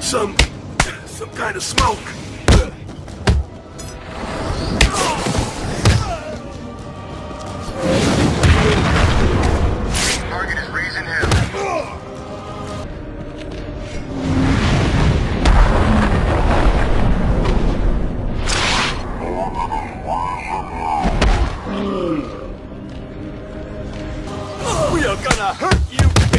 some... some kind of smoke. Target is raising hell. We are gonna hurt you.